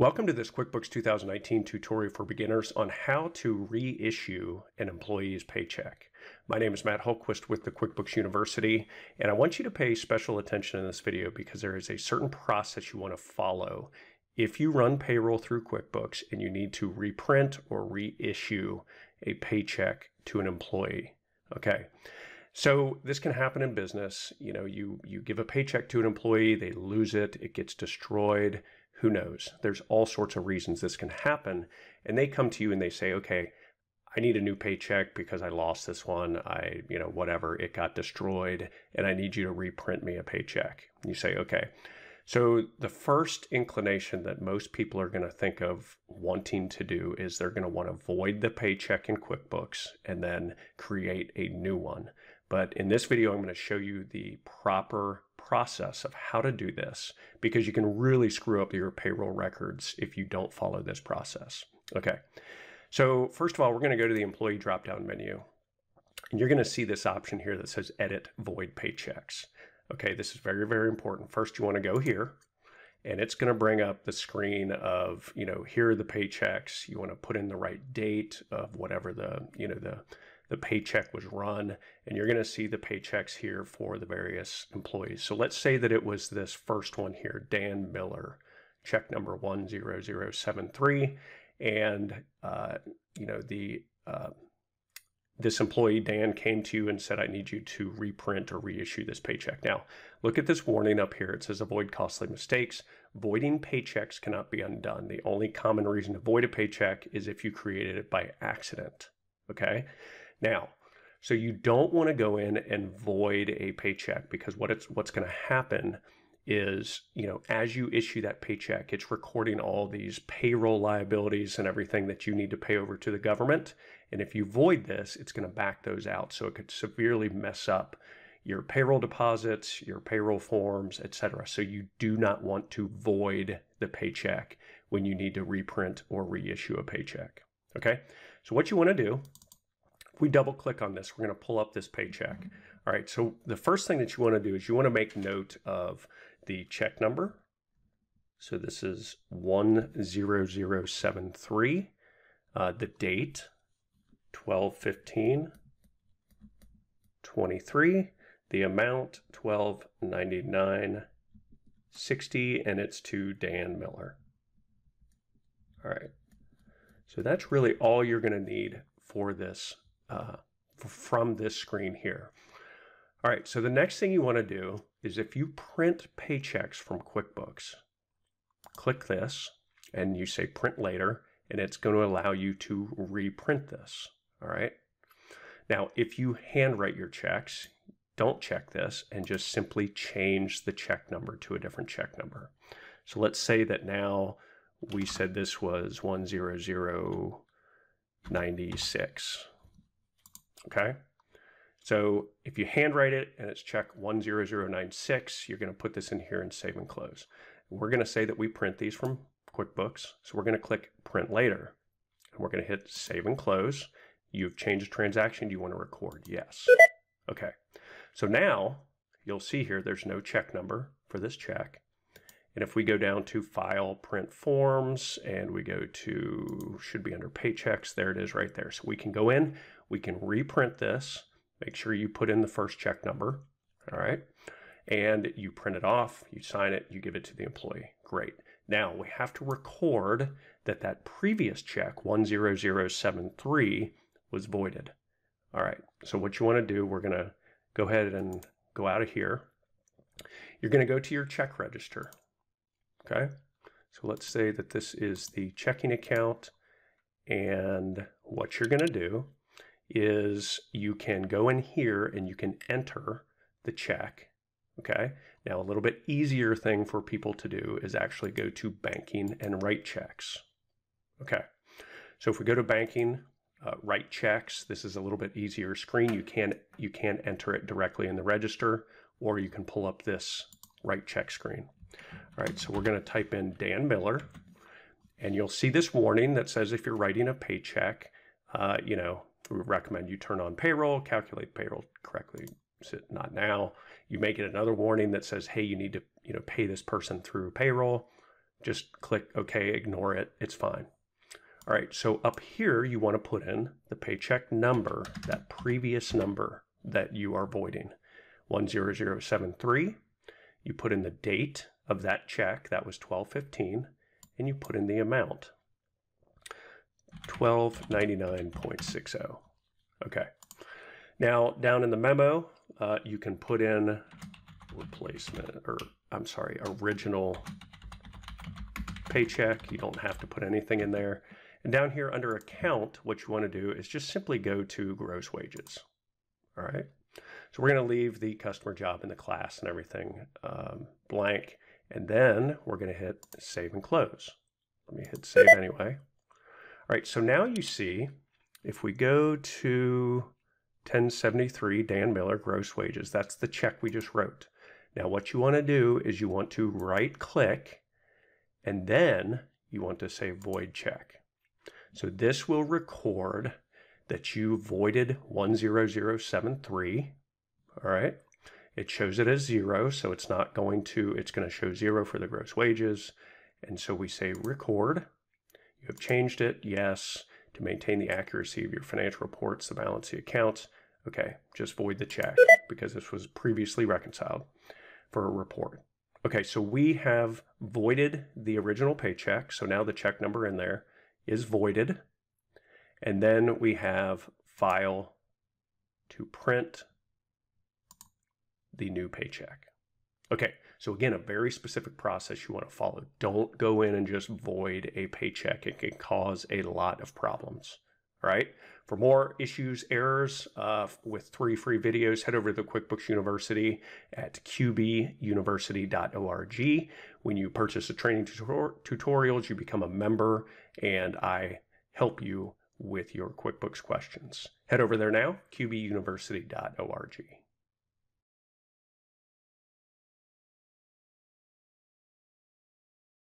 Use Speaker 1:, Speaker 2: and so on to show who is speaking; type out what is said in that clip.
Speaker 1: Welcome to this QuickBooks 2019 tutorial for beginners on how to reissue an employee's paycheck. My name is Matt Holquist with the QuickBooks University, and I want you to pay special attention in this video because there is a certain process you want to follow if you run payroll through QuickBooks and you need to reprint or reissue a paycheck to an employee. Okay. So this can happen in business. You know, you you give a paycheck to an employee, they lose it, it gets destroyed who knows? There's all sorts of reasons this can happen. And they come to you and they say, okay, I need a new paycheck because I lost this one. I, you know, whatever, it got destroyed and I need you to reprint me a paycheck. You say, okay. So the first inclination that most people are going to think of wanting to do is they're going to want to void the paycheck in QuickBooks and then create a new one. But in this video, I'm going to show you the proper process of how to do this because you can really screw up your payroll records if you don't follow this process. Okay, so first of all, we're going to go to the employee drop-down menu. And you're going to see this option here that says edit void paychecks. Okay, this is very, very important. First, you want to go here and it's going to bring up the screen of, you know, here are the paychecks. You want to put in the right date of whatever the, you know, the the paycheck was run, and you're going to see the paychecks here for the various employees. So let's say that it was this first one here, Dan Miller, check number 10073, and uh, you know the uh, this employee Dan came to you and said, "I need you to reprint or reissue this paycheck." Now, look at this warning up here. It says, "Avoid costly mistakes." Voiding paychecks cannot be undone. The only common reason to void a paycheck is if you created it by accident. Okay. Now, so you don't want to go in and void a paycheck because what it's what's going to happen is, you know, as you issue that paycheck, it's recording all these payroll liabilities and everything that you need to pay over to the government. And if you void this, it's going to back those out. So it could severely mess up your payroll deposits, your payroll forms, etc. So you do not want to void the paycheck when you need to reprint or reissue a paycheck. Okay? So what you want to do if we double click on this, we're going to pull up this paycheck. All right, so the first thing that you want to do is you want to make note of the check number. So this is 10073, uh, the date 1215 23, the amount 1299 60 and it's to Dan Miller. All right. So that's really all you're going to need for this uh, from this screen here. All right, so the next thing you want to do is if you print paychecks from QuickBooks, click this and you say print later, and it's going to allow you to reprint this. All right. Now, if you handwrite your checks, don't check this and just simply change the check number to a different check number. So let's say that now we said this was 10096. Okay. So if you handwrite it and it's check 10096, you're going to put this in here and save and close. We're going to say that we print these from QuickBooks. So we're going to click print later and we're going to hit save and close. You've changed the transaction. Do you want to record? Yes. Okay. So now you'll see here there's no check number for this check. And if we go down to file print forms and we go to should be under paychecks, there it is right there. So we can go in, we can reprint this. Make sure you put in the first check number. All right. And you print it off, you sign it, you give it to the employee. Great. Now we have to record that that previous check, 10073, was voided. All right. So what you want to do, we're going to go ahead and go out of here. You're going to go to your check register. Okay. So let's say that this is the checking account. And what you're going to do is you can go in here and you can enter the check. Okay. Now, a little bit easier thing for people to do is actually go to banking and write checks. Okay. So if we go to banking, uh, write checks, this is a little bit easier screen. You can you can enter it directly in the register, or you can pull up this write check screen. All right. So we're going to type in Dan Miller, and you'll see this warning that says if you're writing a paycheck, uh, you know, we recommend you turn on payroll, calculate payroll correctly. Not now. You make it another warning that says, hey, you need to you know pay this person through payroll. just click OK, ignore it, it's fine. All right, so up here, you want to put in the paycheck number, that previous number that you are voiding, 10073. You put in the date of that check, that was 1215, and you put in the amount, 1299.60. Okay. Now, down in the memo, uh, you can put in replacement, or I'm sorry, original paycheck. You don't have to put anything in there. And down here under account, what you want to do is just simply go to gross wages. All right. So we're going to leave the customer job in the class and everything um, blank. And then we're going to hit save and close. Let me hit save anyway. All right. So now you see if we go to 1073 Dan Miller gross wages, that's the check we just wrote. Now what you want to do is you want to right click and then you want to say void check. So this will record that you voided 10073. All right. It shows it as zero, so it's not going to, it's going to show zero for the gross wages. And so we say record. You have changed it, yes, to maintain the accuracy of your financial reports, the balance the accounts. Okay, just void the check because this was previously reconciled for a report. Okay, so we have voided the original paycheck. So now the check number in there is voided. And then we have file to print the new paycheck. Okay, so again, a very specific process you want to follow. Don't go in and just void a paycheck. It can cause a lot of problems. Right. For more issues, errors uh, with three free videos, head over to the QuickBooks University at qbuniversity.org. When you purchase the training tutor- tutorials, you become a member, and I help you with your QuickBooks questions. Head over there now, qbuniversity.org.